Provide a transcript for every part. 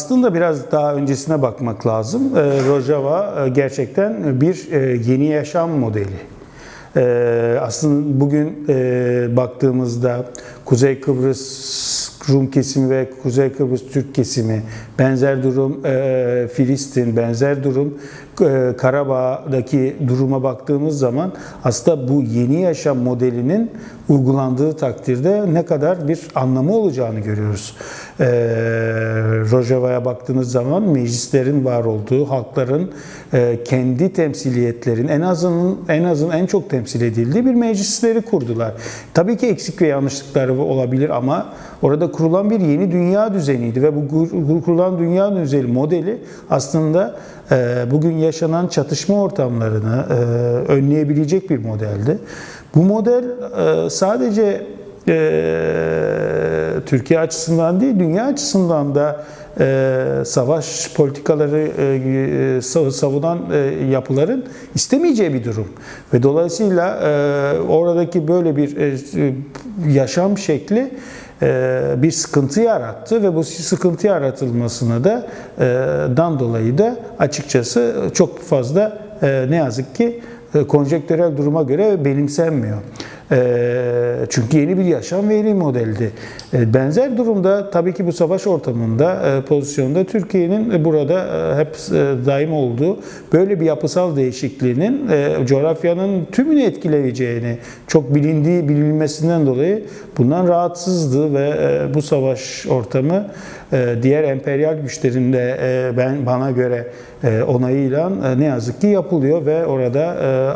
Aslında biraz daha öncesine bakmak lazım. E, Rojava e, gerçekten bir e, yeni yaşam modeli. E, aslında bugün e, baktığımızda Kuzey Kıbrıs Rum kesimi ve Kuzey Kıbrıs Türk kesimi, benzer durum Filistin, benzer durum Karabağ'daki duruma baktığımız zaman aslında bu yeni yaşam modelinin uygulandığı takdirde ne kadar bir anlamı olacağını görüyoruz. Rojava'ya baktığınız zaman meclislerin var olduğu, halkların e, kendi temsiliyetlerin en azının en azın en çok temsil edildiği bir meclisleri kurdular. Tabii ki eksik ve yanlışlıkları olabilir ama orada kurulan bir yeni dünya düzeniydi ve bu kurulan dünya düzeni modeli aslında e, bugün yaşanan çatışma ortamlarını e, önleyebilecek bir modeldi. Bu model sadece Türkiye açısından değil, dünya açısından da savaş politikaları savunan yapıların istemeyeceği bir durum. Ve dolayısıyla oradaki böyle bir yaşam şekli bir sıkıntı yarattı ve bu sıkıntı yaratılmasına da dan dolayı da açıkçası çok fazla ne yazık ki konjektürel duruma göre benimsenmiyor. Ee, çünkü yeni bir yaşam ve yeni modeldi. Ee, benzer durumda tabii ki bu savaş ortamında e, pozisyonda Türkiye'nin burada e, hep e, daim olduğu böyle bir yapısal değişikliğinin coğrafyanın tümünü etkileyeceğini çok bilindiği bilinmesinden dolayı bundan rahatsızdı ve bu savaş ortamı diğer emperyal güçlerin de ben bana göre onayıyla ne yazık ki yapılıyor ve orada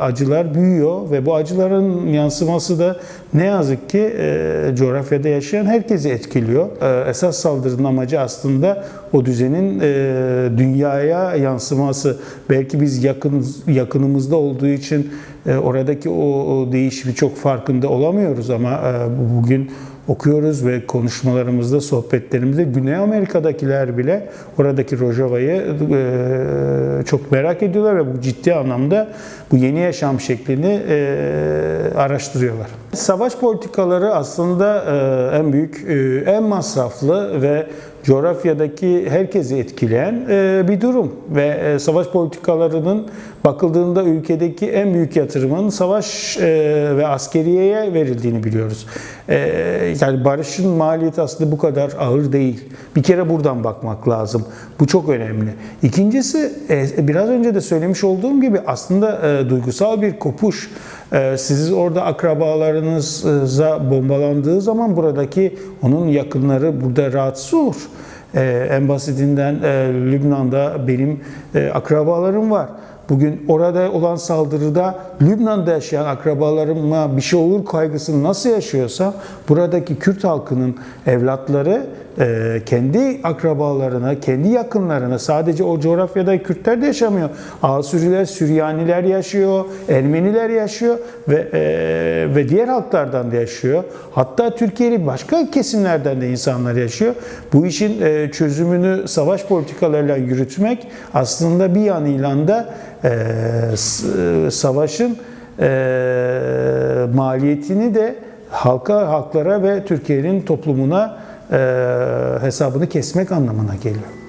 acılar büyüyor ve bu acıların yansıması olması da ne yazık ki e, coğrafyada yaşayan herkesi etkiliyor. E, esas saldırının amacı aslında o düzenin e, dünyaya yansıması. Belki biz yakın yakınımızda olduğu için e, oradaki o, o değişimi çok farkında olamıyoruz ama e, bugün okuyoruz ve konuşmalarımızda, sohbetlerimizde Güney Amerika'dakiler bile oradaki Rojava'yı e, çok merak ediyorlar ve bu ciddi anlamda bu yeni yaşam şeklini e, araştırıyorlar. Savaş politikaları aslında e, en büyük, en masraflı ve coğrafyadaki herkesi etkileyen bir durum ve savaş politikalarının bakıldığında ülkedeki en büyük yatırımın savaş ve askeriyeye verildiğini biliyoruz. Yani barışın maliyeti aslında bu kadar ağır değil. Bir kere buradan bakmak lazım. Bu çok önemli. İkincisi biraz önce de söylemiş olduğum gibi aslında duygusal bir kopuş. Siz orada akrabalarınıza bombalandığı zaman buradaki onun yakınları burada rahatsız olur. En basitinden Lübnan'da benim akrabalarım var. Bugün orada olan saldırıda Lübnan'da yaşayan akrabalarıma bir şey olur kaygısını nasıl yaşıyorsa buradaki Kürt halkının evlatları e, kendi akrabalarına, kendi yakınlarına sadece o coğrafyada Kürtler de yaşamıyor. Asuriler, Süryaniler yaşıyor, Ermeniler yaşıyor ve e, ve diğer halklardan da yaşıyor. Hatta Türkiye'li başka kesimlerden de insanlar yaşıyor. Bu işin e, çözümünü savaş politikalarıyla yürütmek aslında bir yanıyla da savaşın maliyetini de halka, halklara ve Türkiye'nin toplumuna hesabını kesmek anlamına geliyor.